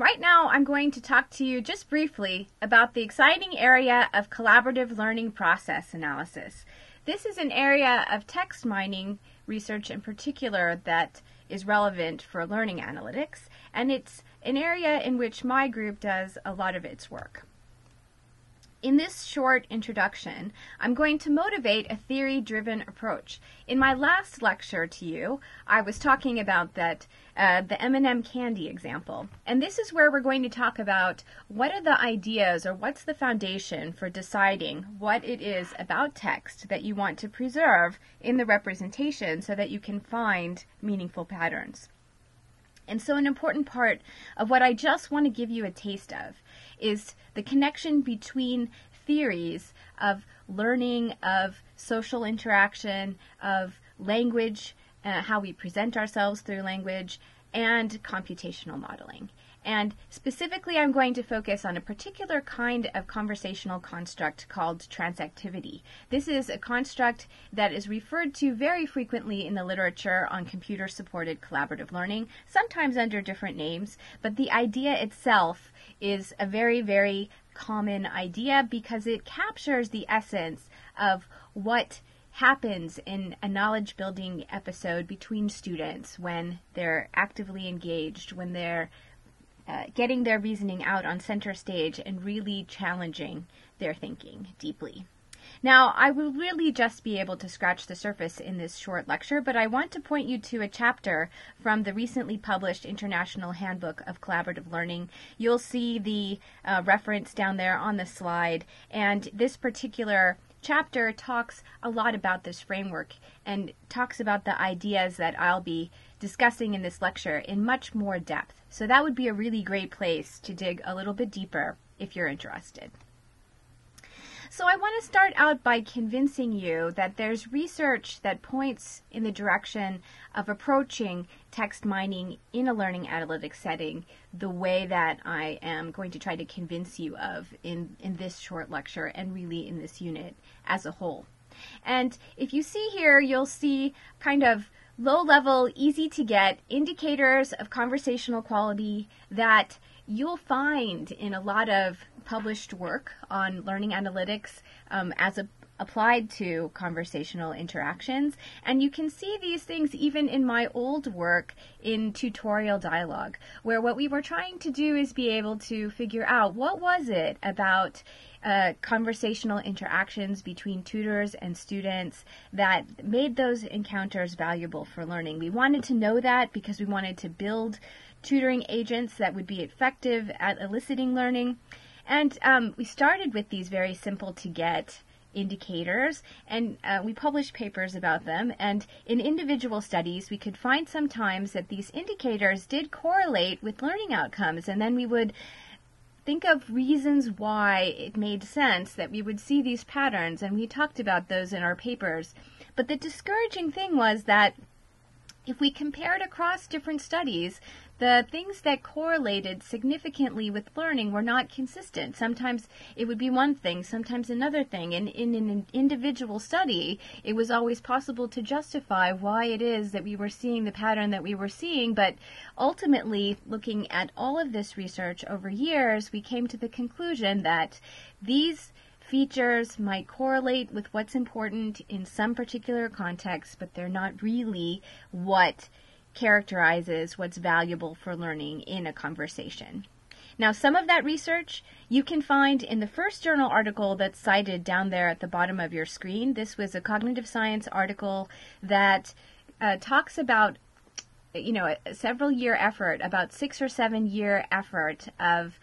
Right now, I'm going to talk to you just briefly about the exciting area of collaborative learning process analysis. This is an area of text mining research in particular that is relevant for learning analytics, and it's an area in which my group does a lot of its work. In this short introduction, I'm going to motivate a theory driven approach. In my last lecture to you, I was talking about that uh, the M&M candy example. And this is where we're going to talk about what are the ideas or what's the foundation for deciding what it is about text that you want to preserve in the representation so that you can find meaningful patterns. And so, an important part of what I just want to give you a taste of is the connection between theories of learning, of social interaction, of language, uh, how we present ourselves through language, and computational modeling. And specifically, I'm going to focus on a particular kind of conversational construct called transactivity. This is a construct that is referred to very frequently in the literature on computer supported collaborative learning, sometimes under different names, but the idea itself is a very, very common idea because it captures the essence of what happens in a knowledge building episode between students when they're actively engaged, when they're uh, getting their reasoning out on center stage and really challenging their thinking deeply. Now, I will really just be able to scratch the surface in this short lecture, but I want to point you to a chapter from the recently published International Handbook of Collaborative Learning. You'll see the uh, reference down there on the slide, and this particular chapter talks a lot about this framework and talks about the ideas that I'll be discussing in this lecture in much more depth. So that would be a really great place to dig a little bit deeper if you're interested. So I want to start out by convincing you that there's research that points in the direction of approaching text mining in a learning analytics setting the way that I am going to try to convince you of in, in this short lecture and really in this unit as a whole. And if you see here, you'll see kind of low level, easy to get indicators of conversational quality that you'll find in a lot of published work on learning analytics um, as a, applied to conversational interactions. And you can see these things even in my old work in tutorial dialogue, where what we were trying to do is be able to figure out what was it about uh, conversational interactions between tutors and students that made those encounters valuable for learning. We wanted to know that because we wanted to build tutoring agents that would be effective at eliciting learning. And um, we started with these very simple to get indicators and uh, we published papers about them and in individual studies we could find sometimes that these indicators did correlate with learning outcomes and then we would think of reasons why it made sense that we would see these patterns, and we talked about those in our papers. But the discouraging thing was that if we compared across different studies, the things that correlated significantly with learning were not consistent. Sometimes it would be one thing, sometimes another thing. And in an individual study, it was always possible to justify why it is that we were seeing the pattern that we were seeing. But ultimately, looking at all of this research over years, we came to the conclusion that these features might correlate with what's important in some particular context, but they're not really what characterizes what's valuable for learning in a conversation. Now, some of that research you can find in the first journal article that's cited down there at the bottom of your screen. This was a cognitive science article that uh, talks about, you know, a several year effort, about six or seven year effort of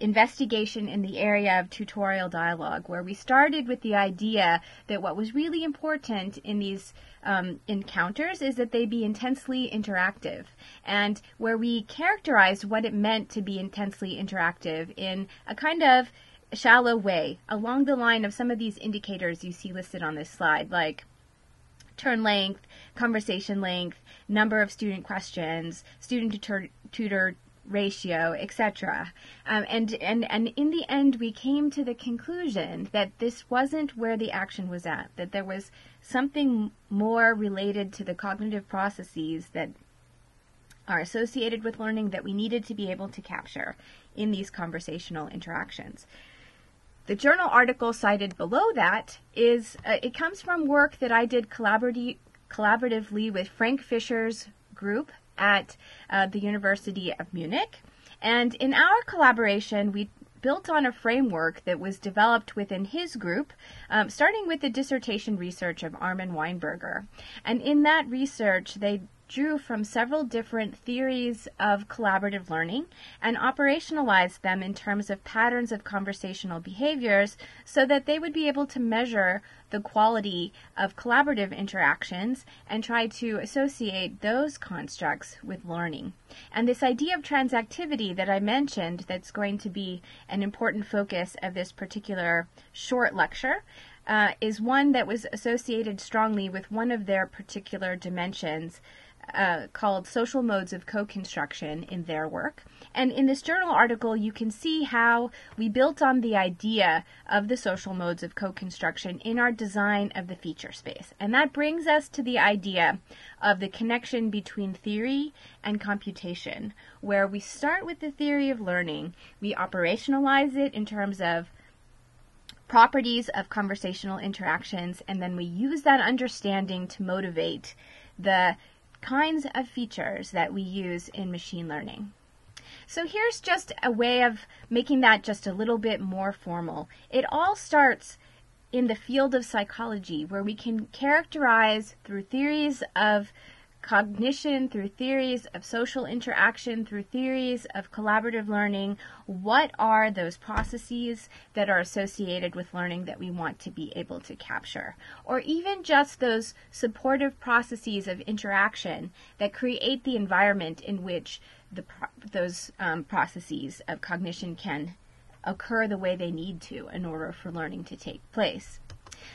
investigation in the area of tutorial dialogue, where we started with the idea that what was really important in these um, encounters is that they be intensely interactive, and where we characterized what it meant to be intensely interactive in a kind of shallow way, along the line of some of these indicators you see listed on this slide, like turn length, conversation length, number of student questions, student to tutor ratio, etc. Um, and, and, and in the end, we came to the conclusion that this wasn't where the action was at, that there was something more related to the cognitive processes that are associated with learning that we needed to be able to capture in these conversational interactions. The journal article cited below that is uh, it comes from work that I did collaboratively collaboratively with Frank Fischer's group at uh, the University of Munich. And in our collaboration, we built on a framework that was developed within his group, um, starting with the dissertation research of Armin Weinberger. And in that research, they drew from several different theories of collaborative learning and operationalized them in terms of patterns of conversational behaviors so that they would be able to measure the quality of collaborative interactions and try to associate those constructs with learning. And this idea of transactivity that I mentioned, that's going to be an important focus of this particular short lecture, uh, is one that was associated strongly with one of their particular dimensions uh, called Social Modes of Co-Construction in their work. And in this journal article, you can see how we built on the idea of the social modes of co-construction in our design of the feature space. And that brings us to the idea of the connection between theory and computation, where we start with the theory of learning, we operationalize it in terms of properties of conversational interactions, and then we use that understanding to motivate the kinds of features that we use in machine learning. So here's just a way of making that just a little bit more formal. It all starts in the field of psychology, where we can characterize through theories of cognition, through theories of social interaction, through theories of collaborative learning, what are those processes that are associated with learning that we want to be able to capture? Or even just those supportive processes of interaction that create the environment in which the, those um, processes of cognition can occur the way they need to in order for learning to take place.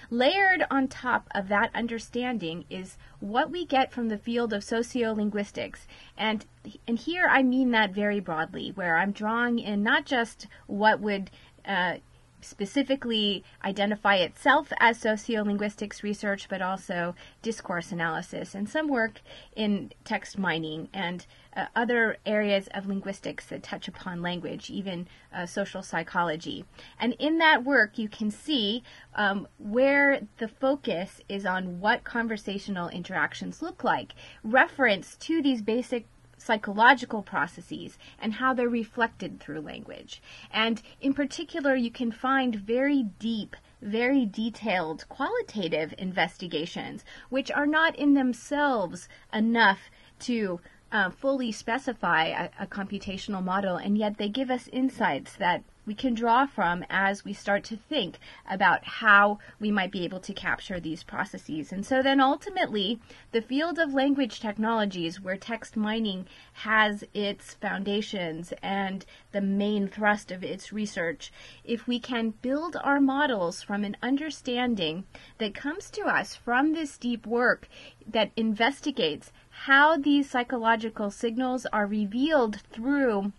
Layered on top of that understanding is what we get from the field of sociolinguistics. And, and here I mean that very broadly, where I'm drawing in not just what would uh, specifically identify itself as sociolinguistics research, but also discourse analysis and some work in text mining and uh, other areas of linguistics that touch upon language, even uh, social psychology. And in that work, you can see um, where the focus is on what conversational interactions look like, reference to these basic psychological processes and how they're reflected through language. And in particular, you can find very deep very detailed qualitative investigations, which are not in themselves enough to uh, fully specify a, a computational model, and yet they give us insights that we can draw from as we start to think about how we might be able to capture these processes. And so then ultimately, the field of language technologies, where text mining has its foundations and the main thrust of its research, if we can build our models from an understanding that comes to us from this deep work that investigates how these psychological signals are revealed through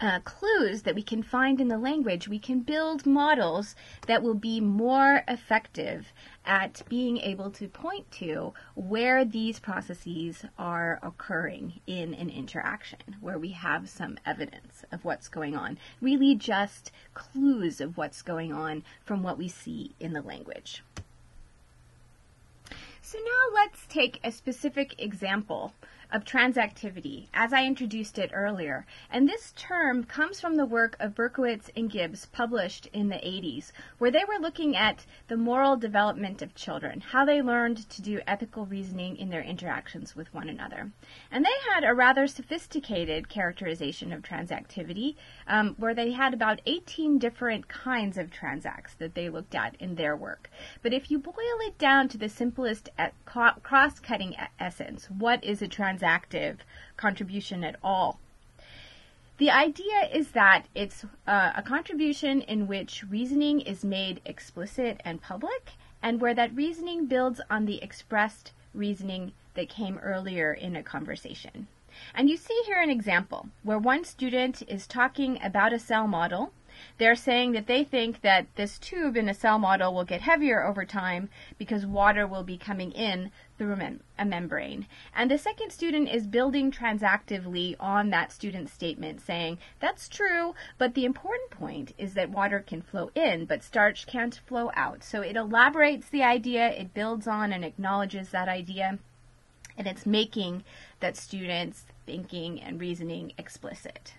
uh, clues that we can find in the language, we can build models that will be more effective at being able to point to where these processes are occurring in an interaction, where we have some evidence of what's going on. Really, just clues of what's going on from what we see in the language. So now let's take a specific example of transactivity, as I introduced it earlier. And this term comes from the work of Berkowitz and Gibbs published in the 80s, where they were looking at the moral development of children, how they learned to do ethical reasoning in their interactions with one another. And they had a rather sophisticated characterization of transactivity, um, where they had about 18 different kinds of transacts that they looked at in their work. But if you boil it down to the simplest cross-cutting essence, what is a transact? Transactive contribution at all. The idea is that it's uh, a contribution in which reasoning is made explicit and public, and where that reasoning builds on the expressed reasoning that came earlier in a conversation. And you see here an example where one student is talking about a cell model They're saying that they think that this tube in a cell model will get heavier over time because water will be coming in through a, mem- a, membrane. And the second student is building transactively on that student's statement, saying, that's true, but the important point is that water can flow in, but starch can't flow out. So it elaborates the idea, it builds on and acknowledges that idea, and it's making that student's thinking and reasoning explicit.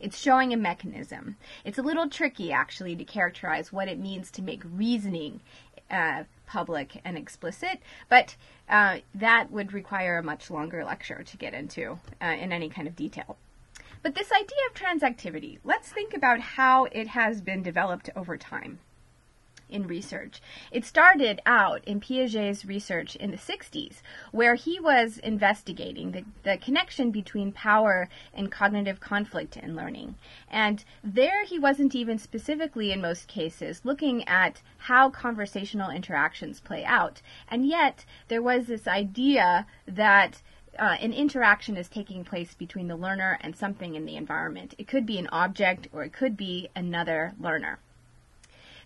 It's showing a mechanism. It's a little tricky, actually, to characterize what it means to make reasoning uh, public and explicit, but uh, that would require a much longer lecture to get into uh, in any kind of detail. But this idea of transactivity, let's think about how it has been developed over time in research. It started out in Piaget's research in the 60s, where he was investigating the, the connection between power and cognitive conflict in learning. And there he wasn't even specifically, in most cases, looking at how conversational interactions play out. And yet, there was this idea that uh, an interaction is taking place between the learner and something in the environment. It could be an object or it could be another learner.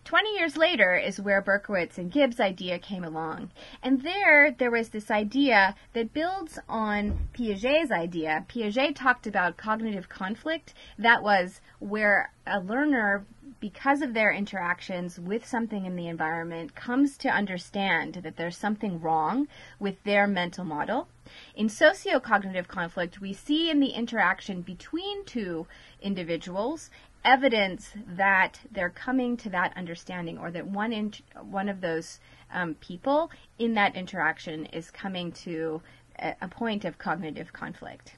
20 years later is where Berkowitz and Gibbs' idea came along. And there, there was this idea that builds on Piaget's idea. Piaget talked about cognitive conflict. That was where a learner, because of their interactions with something in the environment, comes to understand that there's something wrong with their mental model. In sociocognitive conflict, we see in the interaction between two individuals evidence that they're coming to that understanding or that one in, one of those um, people in that interaction is coming to a, a point of cognitive conflict.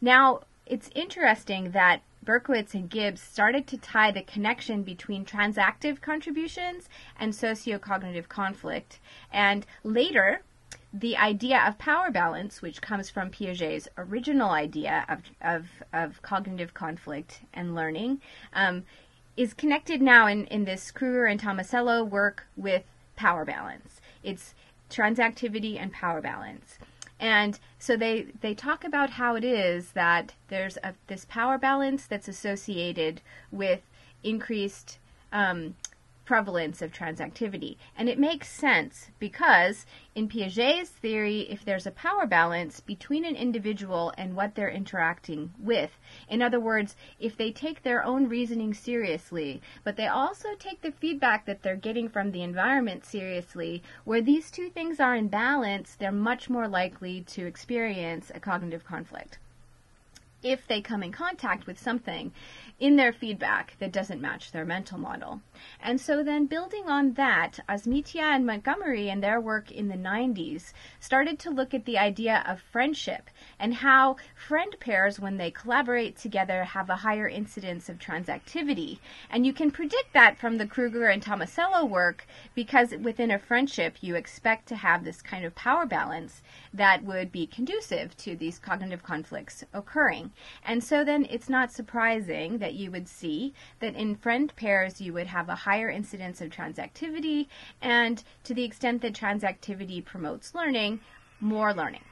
Now, it's interesting that Berkowitz and Gibbs started to tie the connection between transactive contributions and sociocognitive conflict. And later, the idea of power balance, which comes from Piaget's original idea of, of, of cognitive conflict and learning, um, is connected now in, in this Kruger and Tomasello work with power balance. It's transactivity and power balance. And so they, they talk about how it is that there's a, this power balance that's associated with increased um, prevalence of transactivity. And it makes sense because in Piaget's theory, if there's a power balance between an individual and what they're interacting with, in other words, if they take their own reasoning seriously, but they also take the feedback that they're getting from the environment seriously, where these two things are in balance, they're much more likely to experience a cognitive conflict if they come in contact with something in their feedback that doesn't match their mental model. And so then building on that, Azmitia and Montgomery and their work in the 90s started to look at the idea of friendship and how friend pairs, when they collaborate together, have a higher incidence of transactivity. And you can predict that from the Kruger and Tomasello work because within a friendship, you expect to have this kind of power balance that would be conducive to these cognitive conflicts occurring. And so then it's not surprising that you would see that in friend pairs you would have a higher incidence of transactivity, and to the extent that transactivity promotes learning, more learning.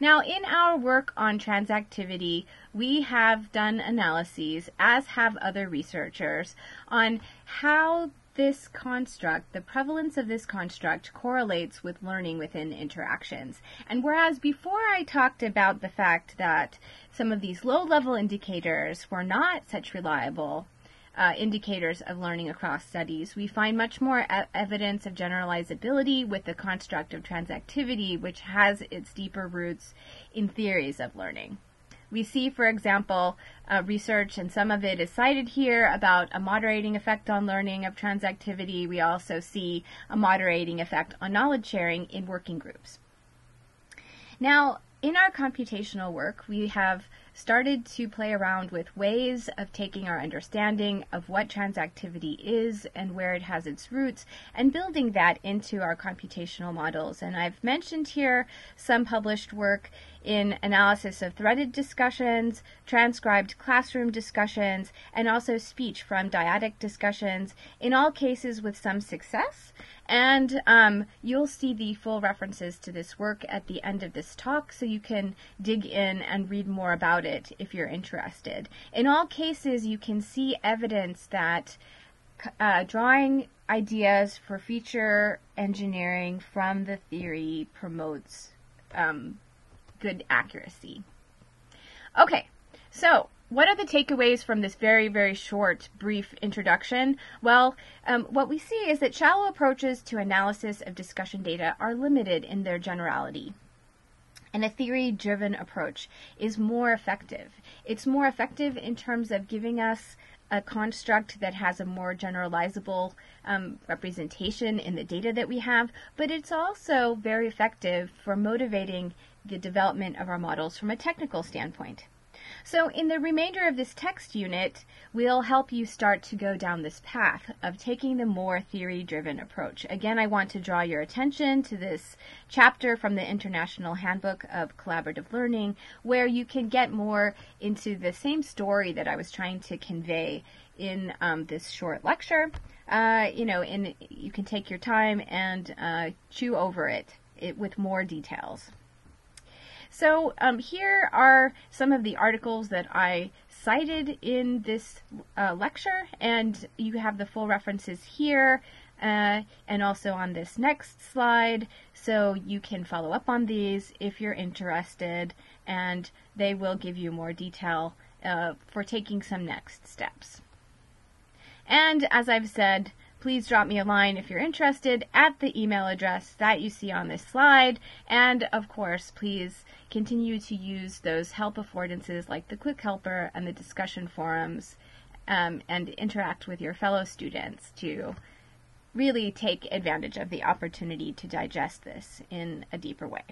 Now, in our work on transactivity, we have done analyses, as have other researchers, on how this construct, the prevalence of this construct correlates with learning within interactions. And whereas before I talked about the fact that some of these low level indicators were not such reliable uh, indicators of learning across studies. We find much more e- evidence of generalizability with the construct of transactivity, which has its deeper roots in theories of learning. We see, for example, uh, research, and some of it is cited here, about a moderating effect on learning of transactivity. We also see a moderating effect on knowledge sharing in working groups. Now, in our computational work, we have started to play around with ways of taking our understanding of what transactivity is and where it has its roots and building that into our computational models. And I've mentioned here some published work in analysis of threaded discussions, transcribed classroom discussions, and also speech from dyadic discussions, in all cases with some success. And um, you'll see the full references to this work at the end of this talk, so you can dig in and read more about it if you're interested. In all cases, you can see evidence that uh, drawing ideas for feature engineering from the theory promotes um, good accuracy. Okay, so what are the takeaways from this very, very short, brief introduction? Well, um, what we see is that shallow approaches to analysis of discussion data are limited in their generality. And a theory driven approach is more effective. It's more effective in terms of giving us a construct that has a more generalizable um, representation in the data that we have, but it's also very effective for motivating the development of our models from a technical standpoint. So in the remainder of this text unit, we'll help you start to go down this path of taking the more theory-driven approach. Again, I want to draw your attention to this chapter from the International Handbook of Collaborative Learning, where you can get more into the same story that I was trying to convey in um, this short lecture. Uh, you know, and you can take your time and uh, chew over it, it with more details. So um, here are some of the articles that I cited in this uh, lecture, and you have the full references here uh, and also on this next slide, so you can follow up on these if you're interested, and they will give you more detail uh, for taking some next steps. And as I've said, please drop me a line if you're interested at the email address that you see on this slide. And of course, please continue to use those help affordances like the Quick Helper and the discussion forums um, and interact with your fellow students to really take advantage of the opportunity to digest this in a deeper way.